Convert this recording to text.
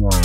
Wow.